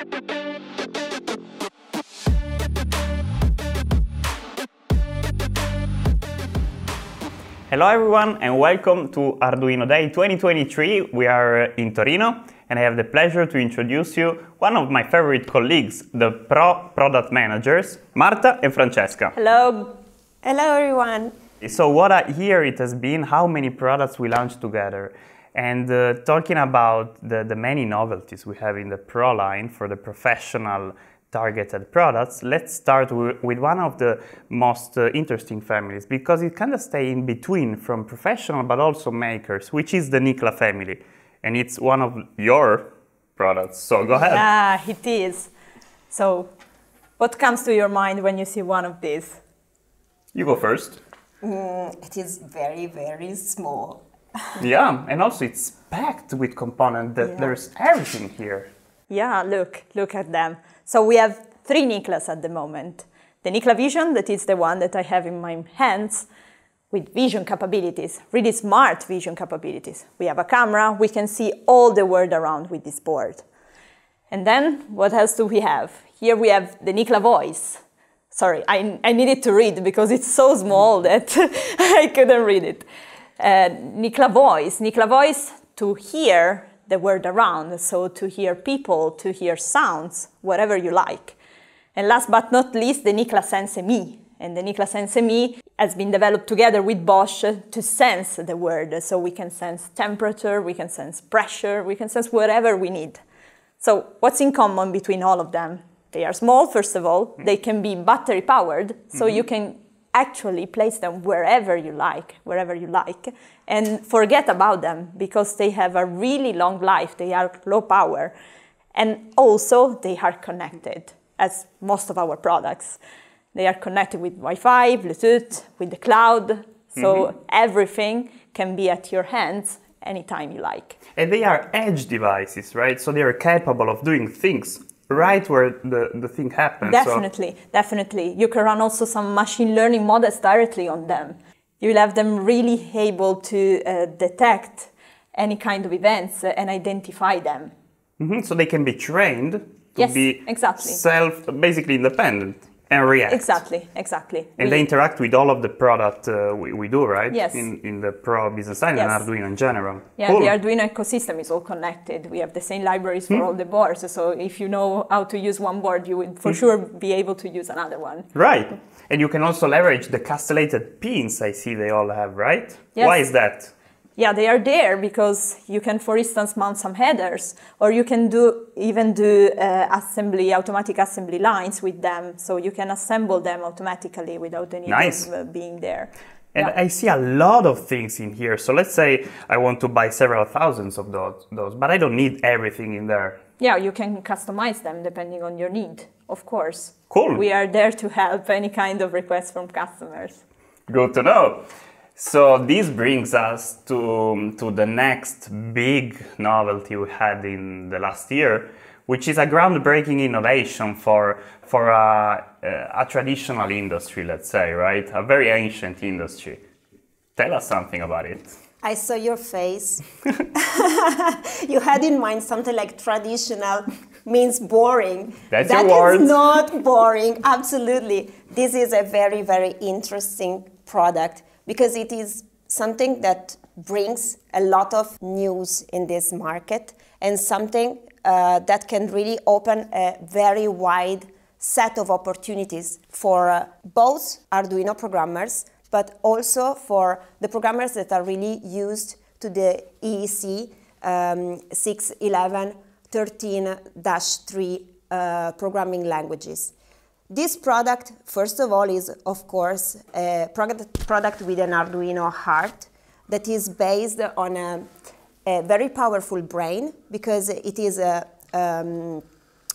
Hello everyone and welcome to Arduino Day 2023. We are uh, in Torino and I have the pleasure to introduce you one of my favorite colleagues, the Pro Product Managers, Marta and Francesca. Hello. Hello everyone. So what I hear it has been how many products we launched together. And uh, talking about the, the many novelties we have in the Pro line for the professional targeted products, let's start with one of the most uh, interesting families because it kind of stay in between from professional but also makers, which is the Nicla family. And it's one of your products. So go ahead. Yeah, it is. So what comes to your mind when you see one of these? You go first. Mm, it is very, very small. yeah, and also it's packed with components that yeah. there's everything here. Yeah, look, look at them. So we have three Niclas at the moment. The Nicla Vision, that is the one that I have in my hands, with vision capabilities, really smart vision capabilities. We have a camera, we can see all the world around with this board. And then what else do we have? Here we have the Nicla Voice. Sorry, I, I needed to read because it's so small that I couldn't read it. Uh, Nicla Voice, Nicla Voice to hear the world around, so to hear people, to hear sounds, whatever you like. And last but not least, the Nicla Sense Me. And the Nicla Sense Me has been developed together with Bosch to sense the world. So we can sense temperature, we can sense pressure, we can sense whatever we need. So what's in common between all of them? They are small, first of all. They can be battery powered, so mm-hmm. you can actually place them wherever you like, wherever you like, and forget about them because they have a really long life, they are low power, and also they are connected, as most of our products. They are connected with Wi-Fi, Bluetooth, with the cloud, so mm-hmm. everything can be at your hands anytime you like. And they are edge devices, right? So they are capable of doing things right where the, the thing happens. Definitely, so. definitely. You can run also some machine learning models directly on them. You'll have them really able to uh, detect any kind of events and identify them. Mm-hmm. So they can be trained to yes, be exactly. self, basically independent and react. Exactly, exactly. And we, they interact with all of the product uh, we, we, do, right? Yes. In, in the Pro Business Line yes. and Arduino in general. Yeah, cool. the Arduino ecosystem is all connected. We have the same libraries for hmm. all the boards. So if you know how to use one board, you will for hmm. sure be able to use another one. Right. And you can also leverage the castellated pins I see they all have, right? Yes. Why is that? Yeah, they are there because you can, for instance, mount some headers, or you can do even do uh, assembly, automatic assembly lines with them, so you can assemble them automatically without any nice. of uh, being there. And yeah. I see a lot of things in here. So let's say I want to buy several thousands of those, those, but I don't need everything in there. Yeah, you can customize them depending on your need, of course. Cool. We are there to help any kind of request from customers. Good to know. So this brings us to, to the next big novelty we had in the last year, which is a groundbreaking innovation for, for a, a traditional industry, let's say, right? A very ancient industry. Tell us something about it. I saw your face. you had in mind something like traditional means boring. That's that your word. is not boring. Absolutely. This is a very, very interesting product because it is something that brings a lot of news in this market and something uh, that can really open a very wide set of opportunities for uh, both Arduino programmers, but also for the programmers that are really used to the IEC um, 611 13-3 uh, programming languages. This product, first of all, is of course a product, product with an Arduino heart that is based on a, a very powerful brain because it is a, um,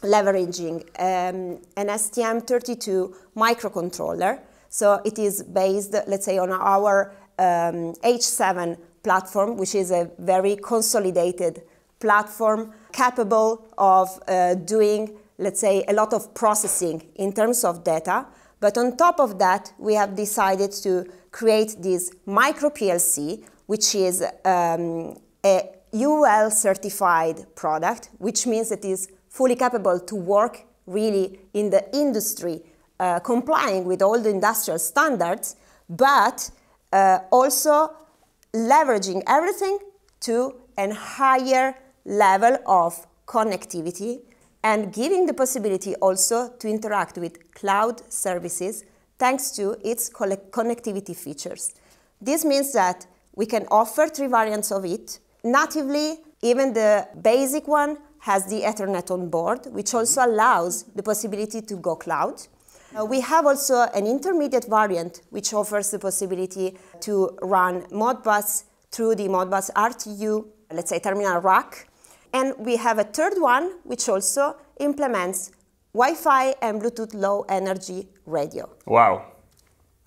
leveraging um, an STM32 microcontroller. So it is based, let's say, on our um, H7 platform, which is a very consolidated platform capable of uh, doing let's say, a lot of processing in terms of data. But on top of that, we have decided to create this micro PLC, which is um, a UL certified product, which means it is fully capable to work really in the industry, uh, complying with all the industrial standards, but uh, also leveraging everything to a higher level of connectivity and giving the possibility also to interact with cloud services thanks to its connectivity features. This means that we can offer three variants of it. Natively, even the basic one has the Ethernet on board, which also allows the possibility to go cloud. Uh, we have also an intermediate variant, which offers the possibility to run Modbus through the Modbus RTU, let's say terminal rack. And we have a third one, which also implements Wi-Fi and Bluetooth Low Energy radio. Wow.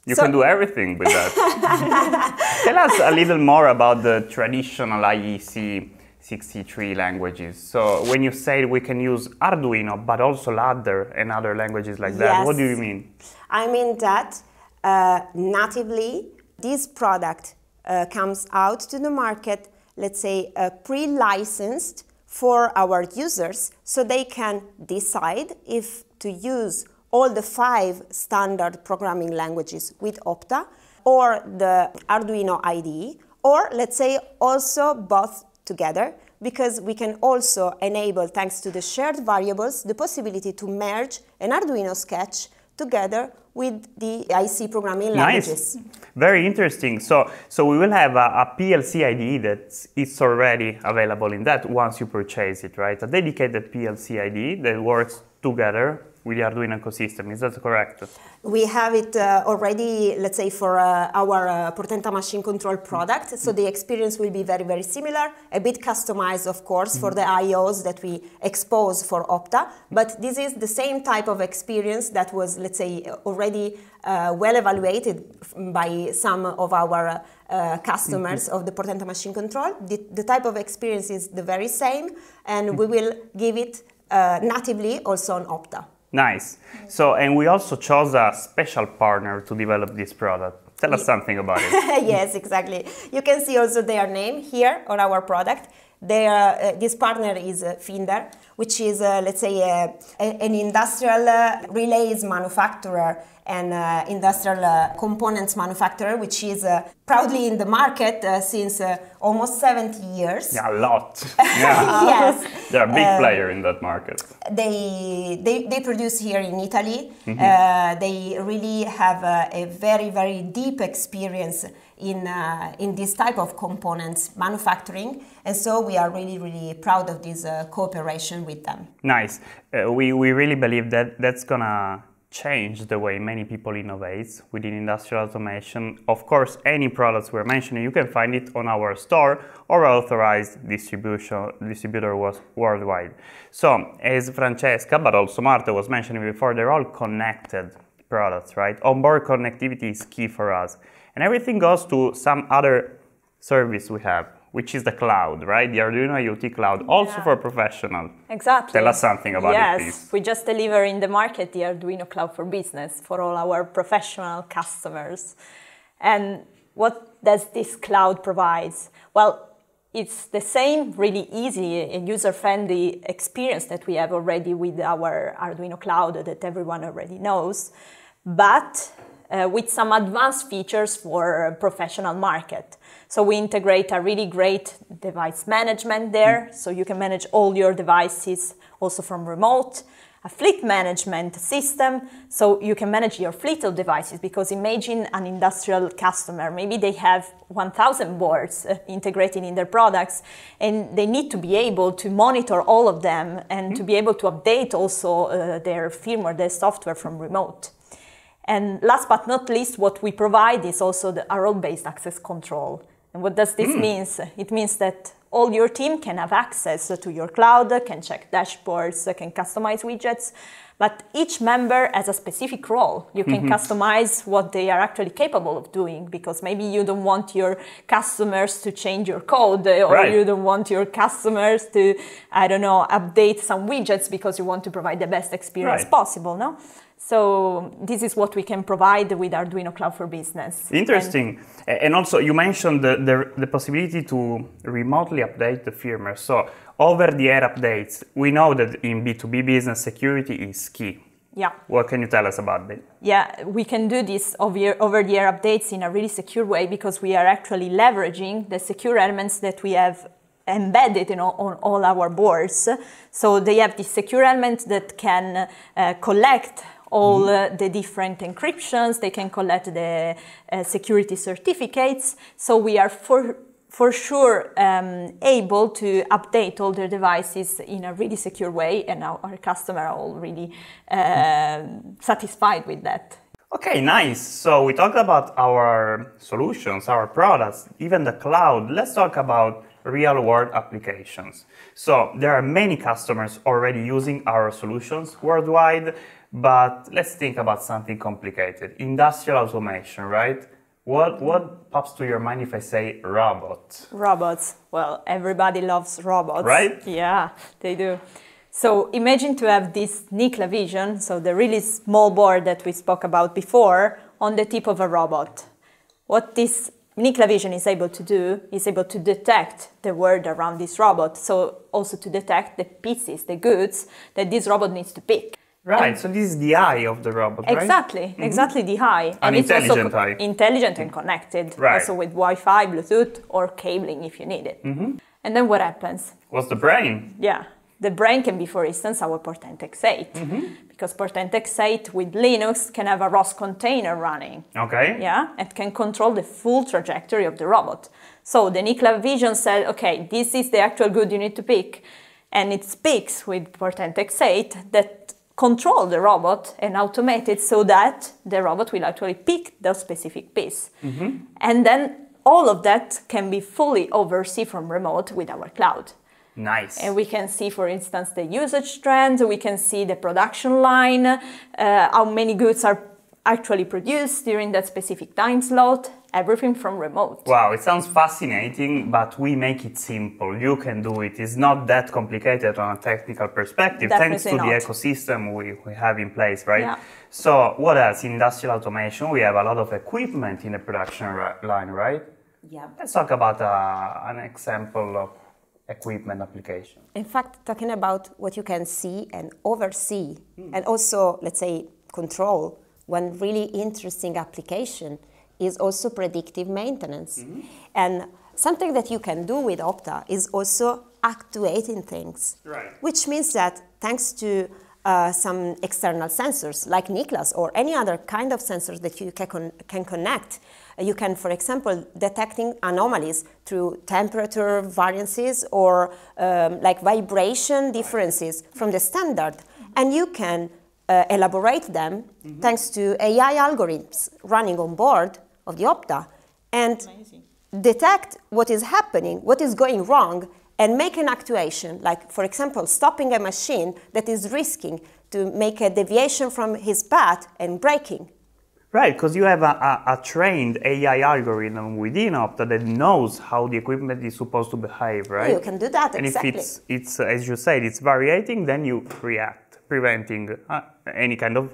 You so, can do everything with that. Tell us a little more about the traditional IEC 63 languages. So when you say we can use Arduino, but also Ladder and other languages like that, yes. what do you mean? I mean that uh, natively this product uh, comes out to the market, let's say uh, pre-licensed for our users so they can decide if to use all the five standard programming languages with Opta or the Arduino IDE, or let's say also both together because we can also enable, thanks to the shared variables, the possibility to merge an Arduino sketch together with the IC programming languages. Nice. Very interesting. So, so we will have a, a PLC IDE that is already available in that once you purchase it, right? A dedicated PLC IDE that works together with the Arduino ecosystem. Is that correct? We have it uh, already, let's say, for uh, our uh, Portenta machine control product. So the experience will be very, very similar, a bit customized, of course, mm -hmm. for the IOs that we expose for Opta. But this is the same type of experience that was, let's say, already uh, well evaluated by some of our uh, customers mm -hmm. of the Portenta machine control. The, the, type of experience is the very same, and we will give it uh, natively also on Opta. Nice. So, and we also chose a special partner to develop this product. Tell us something about it. yes, exactly. You can see also their name here on our product. Their, uh, this partner is uh, Finder, which is, uh, let's say, uh, an industrial uh, relays manufacturer and uh, industrial uh, components manufacturer, which is uh, proudly in the market uh, since uh, almost 70 years. Yeah, a lot. Yeah. yes. They're a big player in that market. They, they, they produce here in Italy. Mm -hmm. they really have a very, very deep experience in, in this type of components manufacturing. And so we are really, really proud of this cooperation with them. Nice. we, we really believe that that's going to change the way many people innovate within industrial automation. Of course, any products we're mentioning, you can find it on our store or authorized distribution distributor was worldwide. So, as Francesca, but also Marta was mentioning before, they're all connected products, right? Onboard connectivity is key for us. And everything goes to some other service we have which is the cloud, right? The Arduino IoT cloud, also yeah. for professional. Exactly. Tell us something about yes, it, please. Yes, we just deliver in the market the Arduino Cloud for Business for all our professional customers. And what does this cloud provide? Well, it's the same really easy and user-friendly experience that we have already with our Arduino Cloud that everyone already knows, but uh, with some advanced features for professional market. So we integrate a really great device management there, so you can manage all your devices also from remote. A fleet management system, so you can manage your fleet of devices. Because imagine an industrial customer, maybe they have 1,000 boards uh, integrated in their products, and they need to be able to monitor all of them and mm-hmm. to be able to update also uh, their firmware, their software from remote. And last but not least, what we provide is also the role-based access control. And what does this mm. mean? It means that all your team can have access to your cloud, can check dashboards, can customize widgets, but each member has a specific role. You can mm-hmm. customize what they are actually capable of doing because maybe you don't want your customers to change your code or right. you don't want your customers to, I don't know, update some widgets because you want to provide the best experience right. possible, no? So this is what we can provide with Arduino Cloud for Business. Interesting. And, and also, you mentioned the, the, the, possibility to remotely update the firmware. So over-the-air updates. We know that in B2B business, security is key. Yeah. What can you tell us about that? Yeah, we can do this over the air updates in a really secure way because we are actually leveraging the secure elements that we have embedded in all, on all our boards. So they have this secure element that can uh, collect all mm-hmm. uh, the different encryptions, they can collect the uh, security certificates. So we are for for sure um, able to update all their devices in a really secure way, and our, our customers are all really uh, satisfied with that. Okay, nice. So we talked about our solutions, our products, even the cloud. Let's talk about real world applications. So there are many customers already using our solutions worldwide, but let's think about something complicated. Industrial automation, right? What, what pops to your mind if I say robot? Robots. Well, everybody loves robots. Right? Yeah, they do. So imagine to have this Nicla Vision, so the really small board that we spoke about before, on the tip of a robot. What this Nicla Vision is able to do is able to detect the world around this robot, so also to detect the pieces, the goods that this robot needs to pick. Right, and so this is the eye of the robot, right? Exactly, mm-hmm. exactly the eye. An and intelligent it's also eye. intelligent and connected, right. also with Wi-Fi, Bluetooth, or cabling if you need it. Mm-hmm. And then what happens? What's the brain? Yeah, the brain can be, for instance, our Portenta X8, mm-hmm. because Portenta X8 with Linux can have a ROS container running. Okay. Yeah, and can control the full trajectory of the robot. So the Nicla Vision said, okay, this is the actual good you need to pick, and it speaks with Portenta X8 that control the robot and automate it so that the robot will actually pick the specific piece. Mm-hmm. And then all of that can be fully overseen from remote with our cloud. Nice. And we can see, for instance, the usage trends, we can see the production line, uh, how many goods are actually produced during that specific time slot, everything from remote. Wow, it sounds fascinating, but we make it simple. You can do it. It's not that complicated on a technical perspective, Definitely thanks to not. the ecosystem we, we have in place, right? Yeah. So, what else? Industrial automation, we have a lot of equipment in the production line, right? Yeah. Let's talk about uh, an example of equipment application. In fact, talking about what you can see and oversee, mm. and also, let's say, control, one really interesting application is also predictive maintenance. Mm-hmm. And something that you can do with Opta is also actuating things. Right. Which means that thanks to uh, some external sensors like Nicla's or any other kind of sensors that you can, con- can connect, you can, for example, detecting anomalies through temperature variances or um, like vibration differences from the standard. And you can uh, elaborate them mm-hmm. thanks to AI algorithms running on board of the Opta and Amazing. detect what is happening, what is going wrong, and make an actuation, like, for example, stopping a machine that is risking to make a deviation from his path and braking. Right, because you have a, a, a, trained AI algorithm within Opta that knows how the equipment is supposed to behave, right? You can do that, and exactly. if it's, it's as you said, it's variating, then you react, preventing uh, any kind of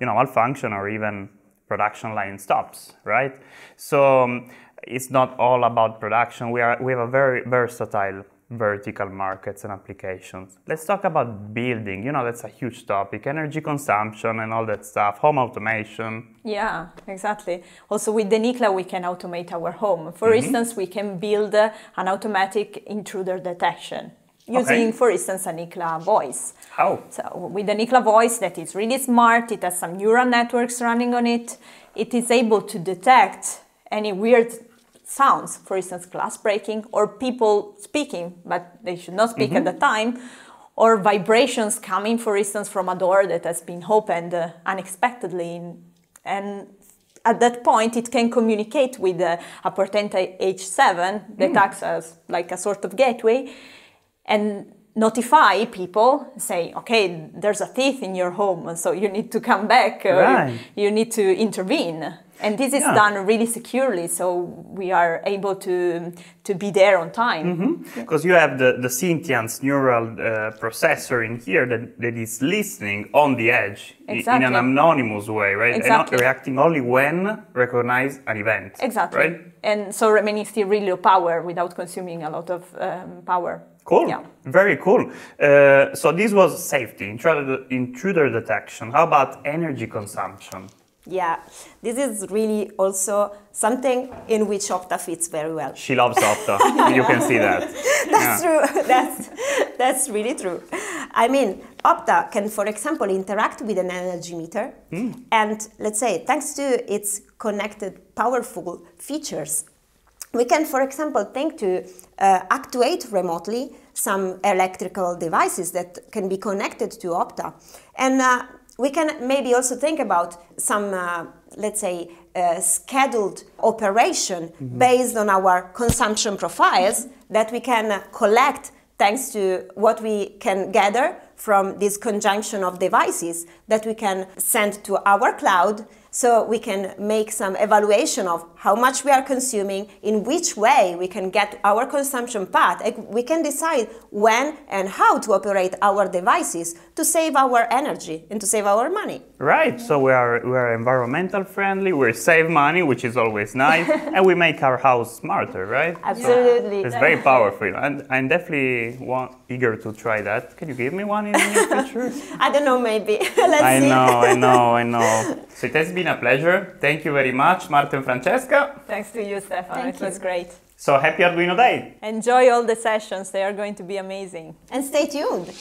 you know, malfunction or even production line stops, right? So um, it's not all about production. We, are, we have a very versatile vertical markets and applications. Let's talk about building. You know, that's a huge topic. Energy consumption and all that stuff, home automation. Yeah, exactly. Also, with the Nicla, we can automate our home. For mm-hmm. instance, we can build uh, an automatic intruder detection using, okay. for instance, a Nicla voice. How? So with the Nicla voice that is really smart, it has some neural networks running on it. It is able to detect any weird sounds, for instance, glass breaking or people speaking, but they should not speak mm-hmm. at the time, or vibrations coming, for instance, from a door that has been opened uh, unexpectedly. And at that point, it can communicate with uh, a Portenta H7 that mm. acts as like a sort of gateway and notify people say okay there's a thief in your home so you need to come back right. you, you, need to intervene And this is Yeah. done really securely, so we are able to to be there on time. Mm-hmm. Because you have the, the Syntiant's neural uh, processor in here that, that is listening on the edge i- in an anonymous way, right? Exactly. And not reacting only when recognize an event. Exactly. Right? And so remaining still really low power without consuming a lot of um, power. Cool. Yeah. Very cool. Uh, so this was safety, intruder, intruder detection. How about energy consumption? Yeah, this is really also something in which Opta fits very well. She loves Opta. you can see that. That's Yeah. true. That's that's really true. I mean, Opta can, for example, interact with an energy meter, and let's say thanks to its connected, powerful features, we can, for example, think to uh, actuate remotely some electrical devices that can be connected to Opta, and uh, we can maybe also think about some, uh, let's say, uh, scheduled operation based on our consumption profiles that we can uh, collect thanks to what we can gather from this conjunction of devices that we can send to our cloud. So we can make some evaluation of how much we are consuming, in which way we can get our consumption path. We can decide when and how to operate our devices to save our energy and to save our money. Right. So we are we are environmental friendly. We save money, which is always nice, and we make our house smarter, right? Absolutely. It's very powerful, and I'm definitely want, eager to try that. Can you give me one in the near future? I don't know, maybe. Let's I see. know, I know, I know. So it has been a pleasure. Thank you very much, Martin and Francesca. Thanks to you, Stefan. Thank it was great. So happy Arduino Day! Enjoy all the sessions, they are going to be amazing. And stay tuned.